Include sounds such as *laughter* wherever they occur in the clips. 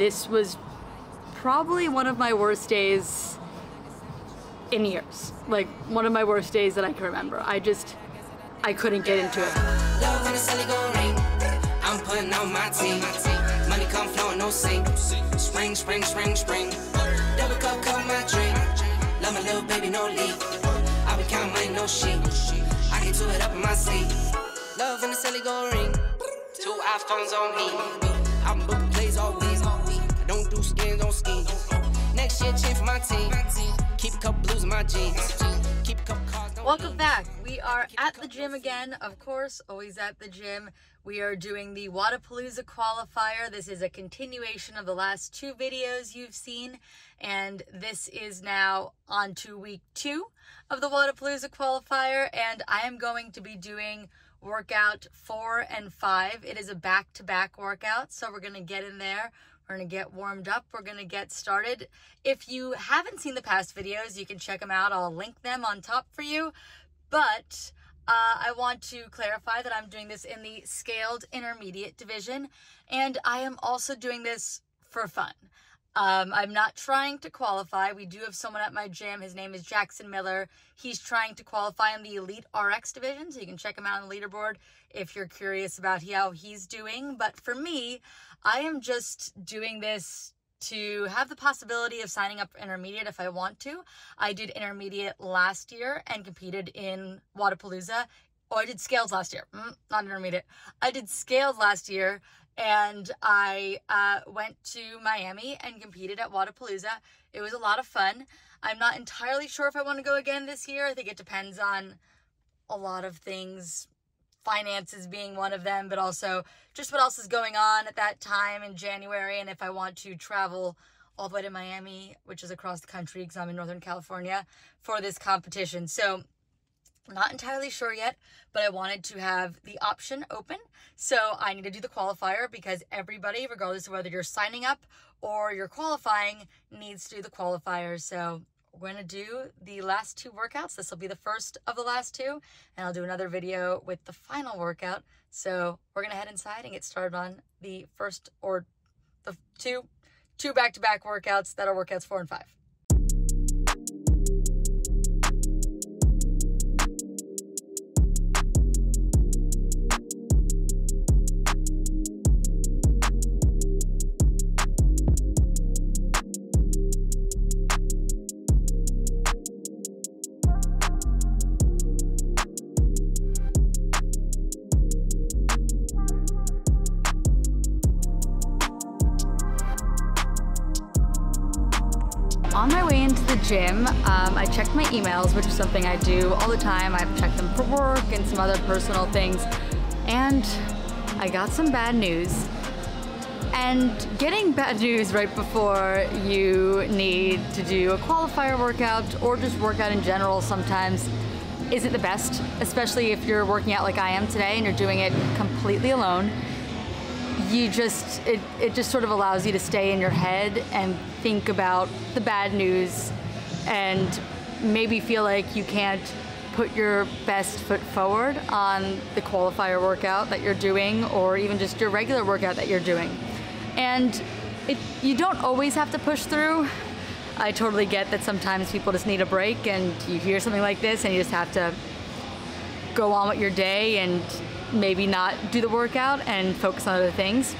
this was probably one of my worst days in years. Like one of my worst days that I can remember. I just, I couldn't get into it. Love. I'm putting on my. Money come flowing, no. Spring, spring, spring, spring. Double my. Love my little baby, no leak. I it up in my sleep. The celly gon' ring. Two iPhones on me. I'm booking plays all week. Don't do skins on skis. Next year, for my team. Keep a couple blues in my jeans. Keep a couple cars. Welcome back. We are at the gym again, of course, always at the gym. We are doing the Wodapalooza qualifier. This is a continuation of the last two videos you've seen, and this is now on to week two of the Wodapalooza qualifier, and I am going to be doing workout four and five. It is a back to back workout, so we're going to get in there. We're to get warmed up. We're to get started. If you haven't seen the past videos, you can check them out. I'll link them on top for you. But uh, I want to clarify that I'm doing this in the scaled intermediate division, and I am also doing this for fun. Um, I'm not trying to qualify. We do have someone at my gym. His name is Jackson Miller. He's trying to qualify in the Elite RX division, so you can check him out on the leaderboard if you're curious about how he's doing. But for me, I am just doing this to have the possibility of signing up for intermediate if I want to. I did intermediate last year and competed in Wodapalooza. Oh, I did scales last year, mm, not intermediate. I did scales last year and I uh, went to Miami and competed at Wodapalooza. It was a lot of fun. I'm not entirely sure if I want to go again this year. I think it depends on a lot of things finances being one of them, but also just what else is going on at that time in January. And if I want to travel all the way to Miami, which is across the country because I'm in Northern California for this competition. So, not entirely sure yet, but I wanted to have the option open. So, I need to do the qualifier because everybody, regardless of whether you're signing up or you're qualifying, needs to do the qualifier. So, we're going to do the last two workouts. This will be the first of the last two, and I'll do another video with the final workout. So we're going to head inside and get started on the first or the two two back-to-back workouts that are workouts four and five. On my way into the gym, um, I checked my emails, which is something I do all the time. I've checked them for work and some other personal things, and I got some bad news. And getting bad news right before you need to do a qualifier workout or just workout in general sometimes isn't the best, especially if you're working out like I am today and you're doing it completely alone you just it, it just sort of allows you to stay in your head and think about the bad news and maybe feel like you can't put your best foot forward on the qualifier workout that you're doing or even just your regular workout that you're doing. And it, you don't always have to push through. I totally get that sometimes people just need a break and you hear something like this and you just have to go on with your day and maybe not do the workout and focus on other things.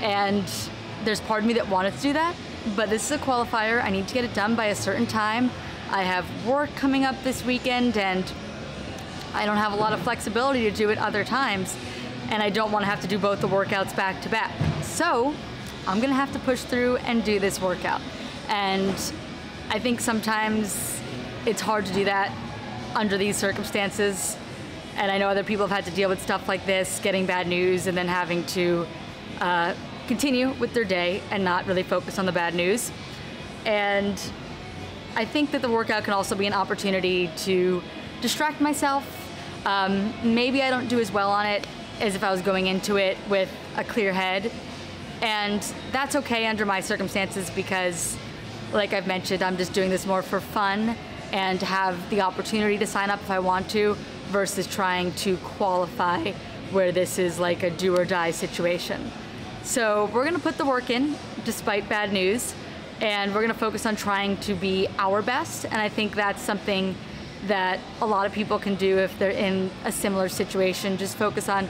And there's part of me that wanted to do that, but this is a qualifier. I need to get it done by a certain time. I have work coming up this weekend and I don't have a lot of flexibility to do it other times. And I don't want to have to do both the workouts back to back. So I'm gonna have to push through and do this workout. And I think sometimes it's hard to do that under these circumstances. And I know other people have had to deal with stuff like this, getting bad news, and then having to uh, continue with their day and not really focus on the bad news. And I think that the workout can also be an opportunity to distract myself. Um, maybe I don't do as well on it as if I was going into it with a clear head. And that's okay under my circumstances because, like I've mentioned, I'm just doing this more for fun and to have the opportunity to sign up if I want to versus trying to qualify where this is like a do or die situation. So we're gonna put the work in despite bad news and we're gonna focus on trying to be our best. And I think that's something that a lot of people can do if they're in a similar situation. Just focus on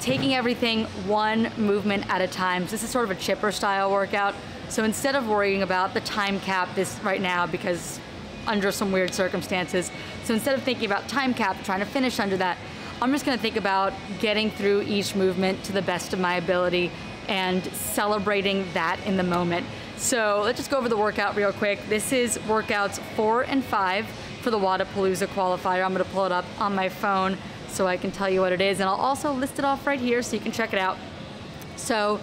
taking everything one movement at a time. So this is sort of a chipper style workout. So instead of worrying about the time cap this right now because under some weird circumstances, so instead of thinking about time cap, trying to finish under that, I'm just gonna think about getting through each movement to the best of my ability and celebrating that in the moment. So let's just go over the workout real quick. This is workouts four and five for the Wodapalooza qualifier. I'm gonna pull it up on my phone so I can tell you what it is. And I'll also list it off right here so you can check it out. So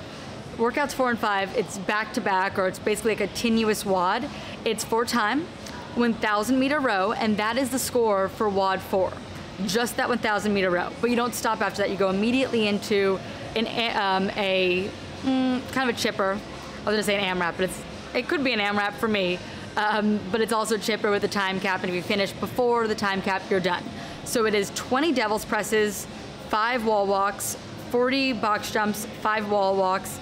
workouts four and five, it's back to back or it's basically a continuous WOD. It's for time, 1,000 meter row, and that is the score for WOD four. Just that 1,000 meter row. But you don't stop after that. You go immediately into an, um, a mm, kind of a chipper. I was gonna say an AMRAP, but it's, it could be an AMRAP for me. Um, but it's also chipper with a time cap, and if you finish before the time cap, you're done. So it is 20 devil's presses, five wall walks, 40 box jumps, five wall walks,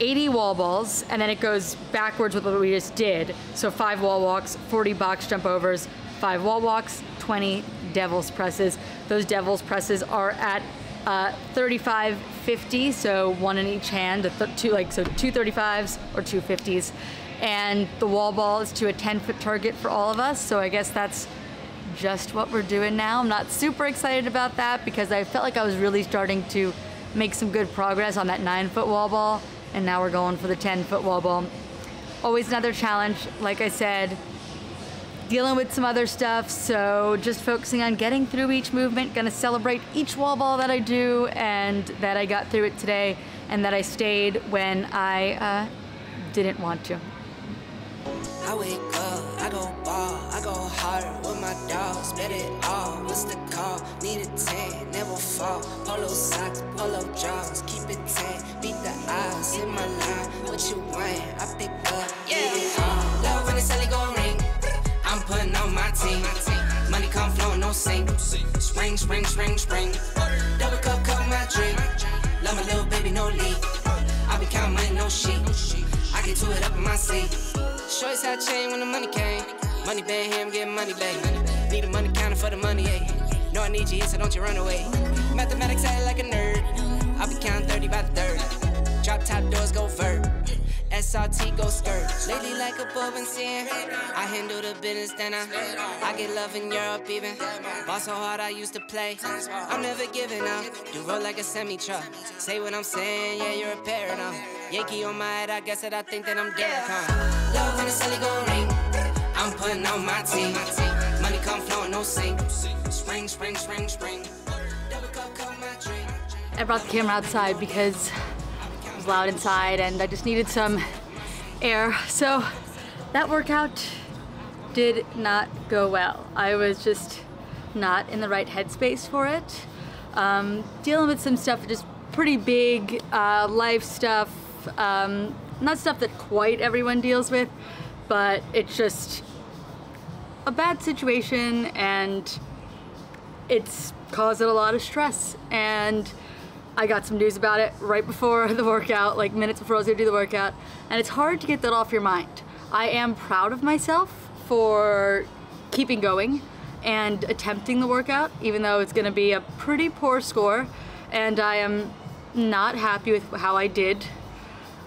80 wall balls, and then it goes backwards with what we just did. So five wall walks, 40 box jump overs, five wall walks, 20 devil's presses. Those devil's presses are at uh, 35, 50, so one in each hand, two like so two 35s or two 50s and the wall ball is to a 10 foot target for all of us. So I guess that's just what we're doing now. I'm not super excited about that because I felt like I was really starting to make some good progress on that nine foot wall ball. And now we're going for the 10 foot wall ball. Always another challenge, like I said, dealing with some other stuff. So just focusing on getting through each movement, gonna celebrate each wall ball that I do and that I got through it today and that I stayed when I uh, didn't want to. I wake up, I go ball, I go hard with my dogs, bet it all. What's the call? Need a 10, never fall. Polo socks, polo jaws, keep it 10. Beat the odds, hit my line. What you want? I pick up, yeah. all. Love when the celly gon' ring. I'm putting on my team. Money come flowing, no sink. Spring, spring, spring, spring. Double cup, cup my drink. Love my little baby, no leak. I be counting money, no sheet. I get to it up in my seat. Shorts had chain when the money came. Money band here, I'm getting money back. Need a money counter for the money, eh? No, I need you so don't you run away. Mathematics act like a nerd. I'll be counting 30 by the third. Drop top doors go vert. SRT go skirt. Lately like a bub and. I handle the business, then I I get love in Europe even. Ball so hard I used to play. I'm never giving up. Do roll like a semi truck. Say what I'm saying, yeah, you're a paradigm. Yankee on my head, I guess that I think that I'm Derek, huh? Love when the celly gon' ring. I'm putting on my team. Money come flowing, no sink. Spring, spring, spring, spring. I brought the camera outside because it was loud inside and I just needed some air. So that workout did not go well. I was just not in the right headspace for it. Um, dealing with some stuff, just pretty big uh, life stuff, um, not stuff that quite everyone deals with, but it's just a bad situation and it's causing a lot of stress. And I got some news about it right before *laughs* the workout, like minutes before I was gonna do the workout, and it's hard to get that off your mind. I am proud of myself for keeping going and attempting the workout, even though it's gonna be a pretty poor score, and I am not happy with how I did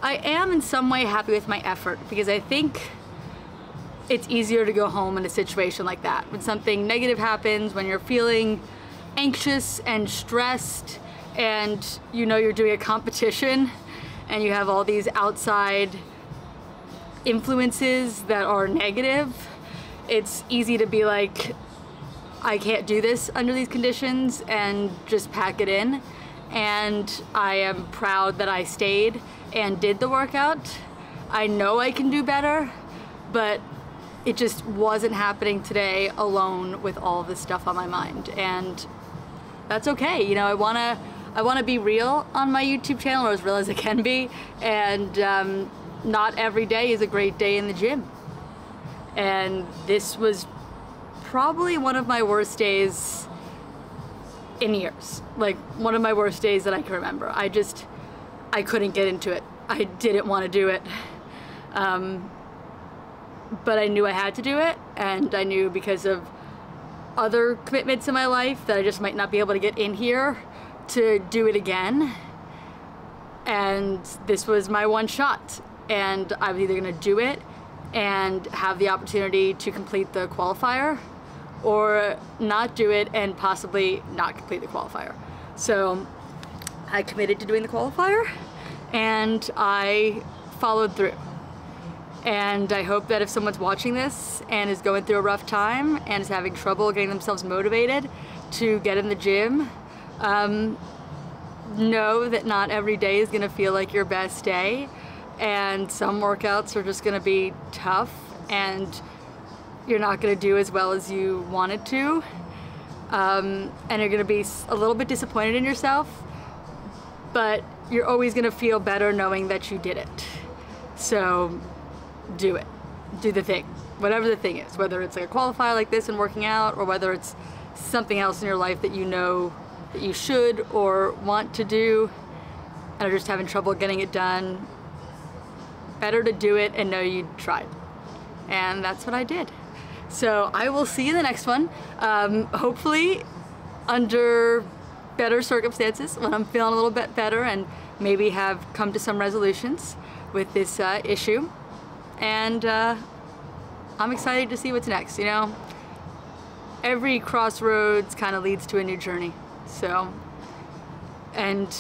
I am in some way happy with my effort because I think it's easier to go home in a situation like that. When something negative happens, when you're feeling anxious and stressed and you know you're doing a competition and you have all these outside influences that are negative, it's easy to be like, I can't do this under these conditions and just pack it in. And I am proud that I stayed and did the workout. I know I can do better, but it just wasn't happening today alone with all this stuff on my mind. And that's okay. You know, I wanna I wanna be real on my YouTube channel or as real as I can be. And um, not every day is a great day in the gym. And this was probably one of my worst days in years. Like one of my worst days that I can remember. I just I couldn't get into it. I didn't want to do it. Um, but I knew I had to do it, and I knew because of other commitments in my life that I just might not be able to get in here to do it again. And this was my one shot. And I was either gonna do it and have the opportunity to complete the qualifier or not do it and possibly not complete the qualifier. So I committed to doing the qualifier and I followed through. And I hope that if someone's watching this and is going through a rough time and is having trouble getting themselves motivated to get in the gym, um, know that not every day is gonna feel like your best day. And some workouts are just gonna be tough and you're not gonna do as well as you wanted to. Um, and you're gonna be a little bit disappointed in yourself, but you're always gonna feel better knowing that you did it. So do it. Do the thing. Whatever the thing is, whether it's like a qualifier like this and working out, or whether it's something else in your life that you know that you should or want to do and are just having trouble getting it done, better to do it and know you tried. And that's what I did. So I will see you in the next one. Um, hopefully under better circumstances when I'm feeling a little bit better and maybe have come to some resolutions with this uh, issue and uh, I'm excited to see what's next, you know? Every crossroads kind of leads to a new journey, so, and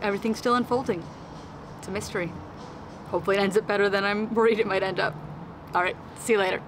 everything's still unfolding. It's a mystery. Hopefully it ends up better than I'm worried it might end up. All right, see you later.